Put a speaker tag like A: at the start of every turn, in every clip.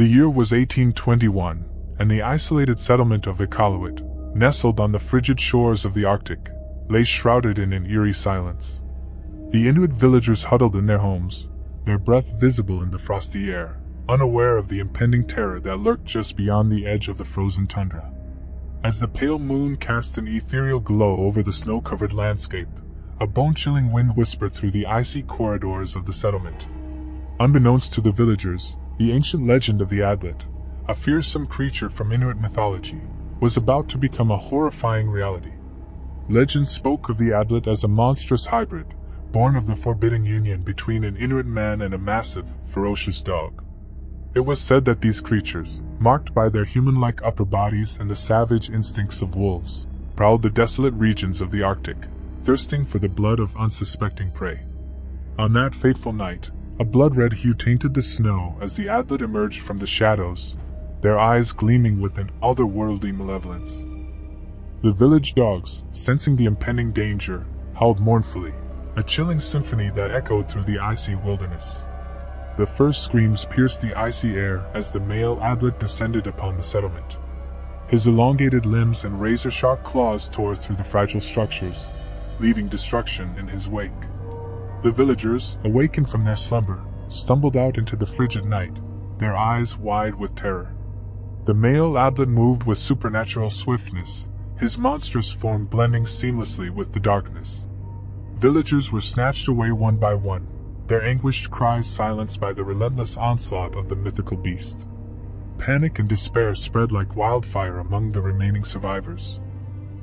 A: The year was 1821, and the isolated settlement of Iqaluit, nestled on the frigid shores of the Arctic, lay shrouded in an eerie silence. The Inuit villagers huddled in their homes, their breath visible in the frosty air, unaware of the impending terror that lurked just beyond the edge of the frozen tundra. As the pale moon cast an ethereal glow over the snow covered landscape, a bone chilling wind whispered through the icy corridors of the settlement. Unbeknownst to the villagers, the ancient legend of the Adlet, a fearsome creature from Inuit mythology, was about to become a horrifying reality. Legend spoke of the Adlet as a monstrous hybrid, born of the forbidden union between an Inuit man and a massive, ferocious dog. It was said that these creatures, marked by their human-like upper bodies and the savage instincts of wolves, prowled the desolate regions of the Arctic, thirsting for the blood of unsuspecting prey. On that fateful night, a blood-red hue tainted the snow as the Adlet emerged from the shadows, their eyes gleaming with an otherworldly malevolence. The village dogs, sensing the impending danger, howled mournfully, a chilling symphony that echoed through the icy wilderness. The first screams pierced the icy air as the male adlet descended upon the settlement. His elongated limbs and razor-sharp claws tore through the fragile structures, leaving destruction in his wake. The villagers, awakened from their slumber, stumbled out into the frigid night, their eyes wide with terror. The male adlet moved with supernatural swiftness, his monstrous form blending seamlessly with the darkness. Villagers were snatched away one by one, their anguished cries silenced by the relentless onslaught of the mythical beast. Panic and despair spread like wildfire among the remaining survivors.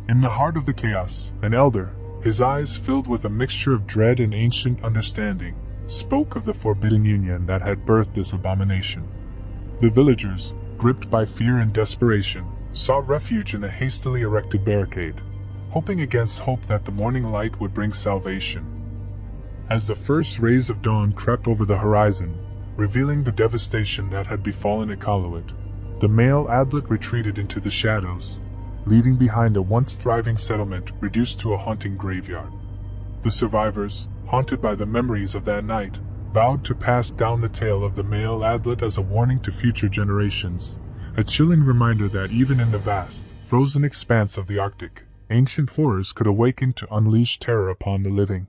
A: In the heart of the chaos, an elder, his eyes filled with a mixture of dread and ancient understanding, spoke of the forbidden union that had birthed this abomination. The villagers, gripped by fear and desperation, sought refuge in a hastily erected barricade, hoping against hope that the morning light would bring salvation. As the first rays of dawn crept over the horizon, revealing the devastation that had befallen Iqaluit, the male Adlet retreated into the shadows, leaving behind a once thriving settlement reduced to a haunting graveyard. The survivors, haunted by the memories of that night, vowed to pass down the tale of the male Adlet as a warning to future generations, a chilling reminder that even in the vast, frozen expanse of the Arctic, ancient horrors could awaken to unleash terror upon the living.